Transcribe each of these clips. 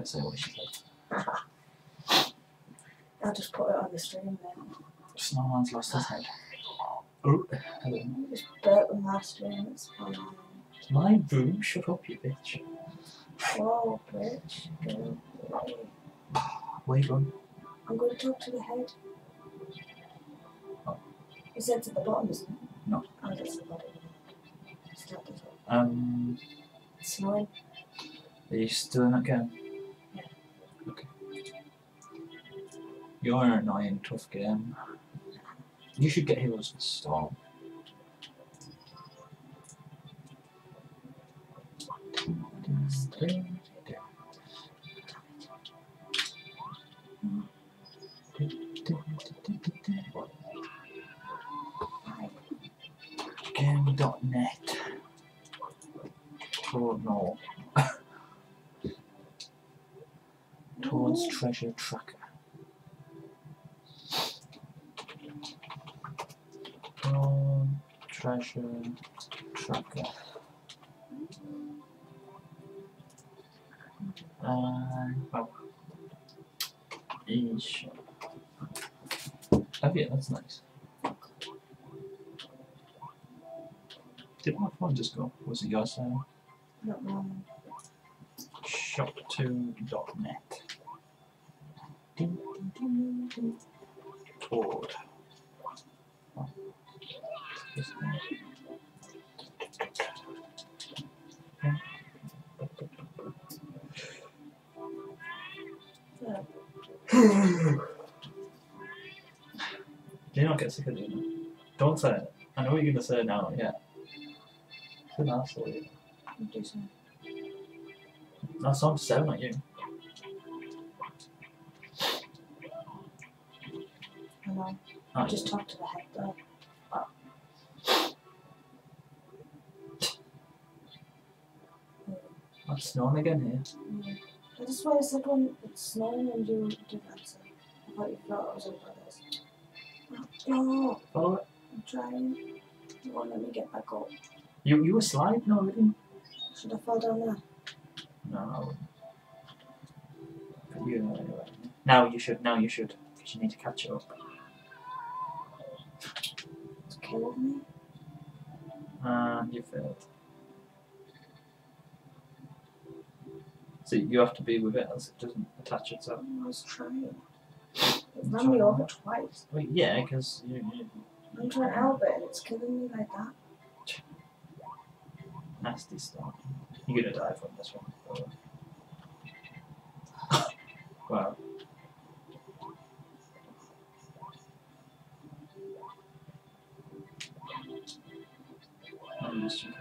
going to say what she said. I'll just put it on the stream then. Snowman's lost his head. Oh, hello. Just burp on my stream, it's fine. It's my room. Shut up, you bitch. Whoa, bitch. Go away. Where you going? I'm going to talk to the head. Oh. You said to the bottom, isn't it? No. Oh, that's the bottom. Start at the top. Um, It's snowing. are you still in that You're an annoying, tough game. You should get Heroes of the Storm. Game.net. Oh no. Towards Treasure Tracker. Toward Treasure Tracker. And oh. Each. Oh yeah, that's nice. Did my phone just go? Was it your sound? Not mine. Shop2.net. Ding, ding, ding, ding. Toward. Not get sick of doing? Don't say it. I know what you're going to say now, yeah. It's an asshole. you. You do so I'm staring at you. I know. Oh, I just talked to the head though. I'm snowing again here. Yeah. That's why I said when it's snowing and you didn't answer. I thought you thought I was over this. No, Follow it. I'm trying. You won't let me get back up. You, you were sliding already? Should I fall down there? No, I wouldn't. But you know anyway. Now you should, now you should. Because you need to catch up. It's killed me. And you failed. So you have to be with it else it doesn't attach itself. I was trying. It ran me over twice. Well, yeah, because you, you, I'm trying to help it and it's killing me like that. nasty stuff. You're gonna die from this one. by the way. wow. I'm used to it.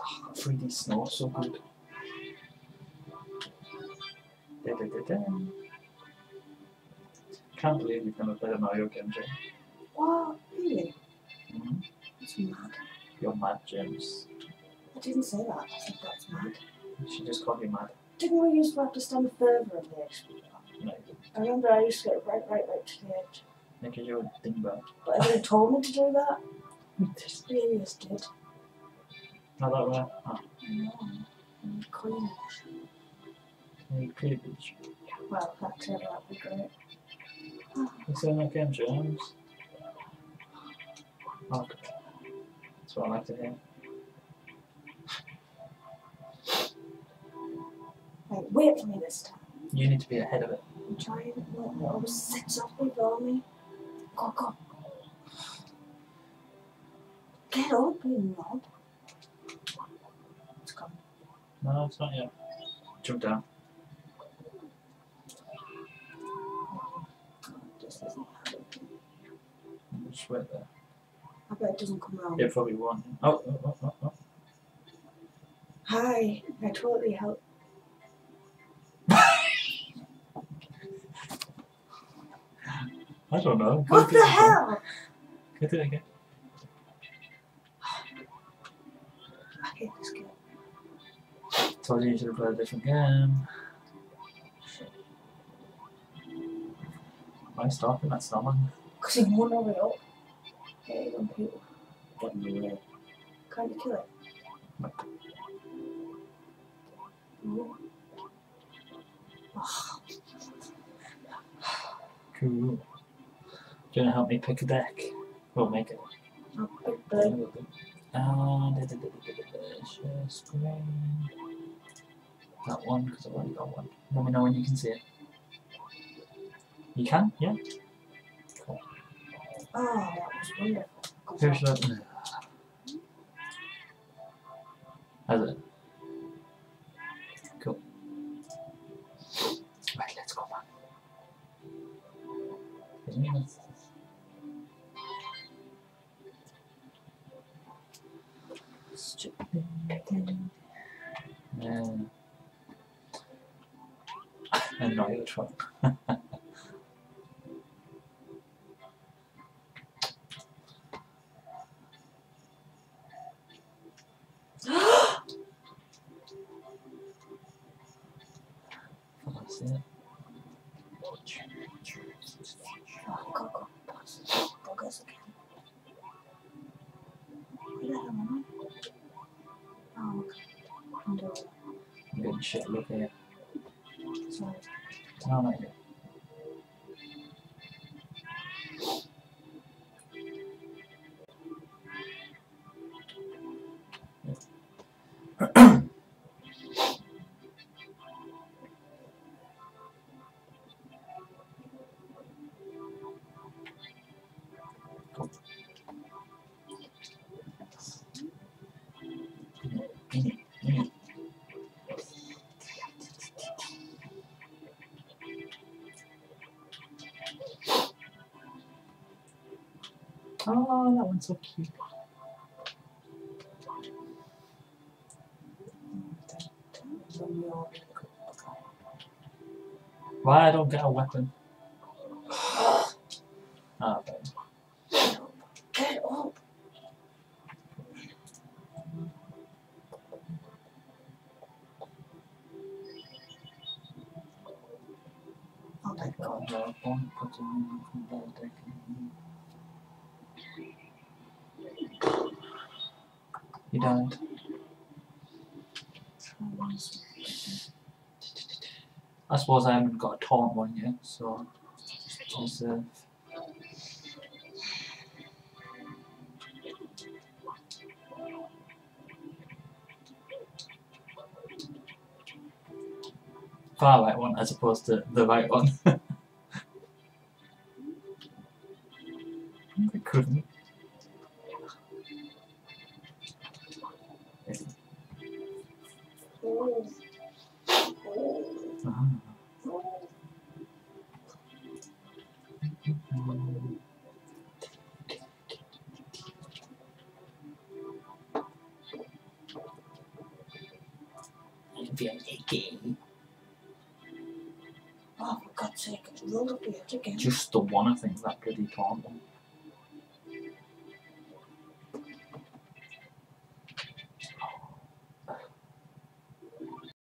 Ah, 3D snow, so good. Da-da-da-da. Can't believe you've never played a Mario game, Jim. What? Really? Mm-hmm. It's mad. You're mad, James. I didn't say that. I said that's mad. She just called you mad. Didn't we used to have to stand further on the edge? No, I remember I used to get right, right, right to the edge. because you're a dingbat. But didn't told me to do that. Really just did. Not that way. Oh, I know. I'm queen. Bitch. Well, actually, that'd be great. What's in that game, James? Oh. That's what I like to hear. Wait for me this time. You need to be ahead of it. I'm trying. No, oh, it always sits up before me. Go, go. Get up, you knob. It's coming. No, it's not yet. Jump down. Just wait there. I bet it doesn't come out. It probably one. Oh, oh, oh, oh, oh. Hi, I totally help. I don't know. What the hell? Get it again. I hate this game. Told you you should have played a different game. Shit. Why stopping that snowman? Sigmund over here. Okay, one people. Get in the way. Can you kill it? Cool. Do you want to help me pick a deck? We'll make it. Pick blue. And ah, da, da, da, screen. That one, because I've already got one. Let me know when you can see it. You can? Yeah? Oh, that was wonderful. Job. should I... Has it? Cool. Right, let's go back. Stupid. Yeah. and not your truck. I'm getting shit look here. Sorry. No, not Oh, that one's so cute. Why I don't get a weapon? Ah, okay. Get up! Oh my god. You died. I suppose I haven't got a taunt one yet, so just uh, far right one as opposed to the right one. Oh, for God's sake, again. Just the one, I think, that bloody taunt one.